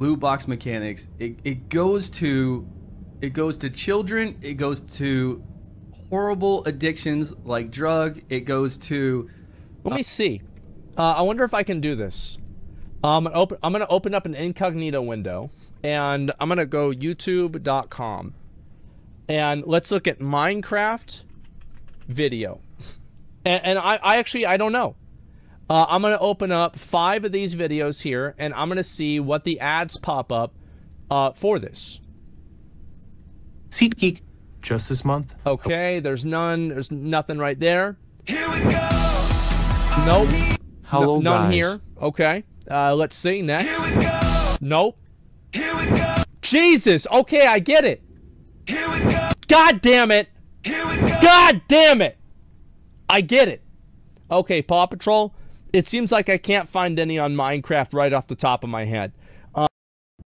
loot box mechanics. It, it goes to it goes to children. It goes to horrible addictions like drug. It goes to Let me see. Uh, I wonder if I can do this. Um, open, I'm gonna open up an incognito window, and I'm gonna go YouTube.com, and let's look at Minecraft video. And, and I, I actually I don't know. Uh, I'm gonna open up five of these videos here, and I'm gonna see what the ads pop up uh, for this. SeatGeek. Just this month. Okay, there's none. There's nothing right there. Here Nope. Hello, N- none guys. here. Okay. Uh, let's see next. Nope. Here we go. Jesus. Okay, I get it. Here we go. God damn it. Here we go. God damn it. I get it. Okay, Paw Patrol. It seems like I can't find any on Minecraft right off the top of my head.